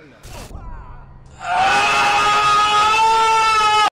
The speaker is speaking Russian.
Больно.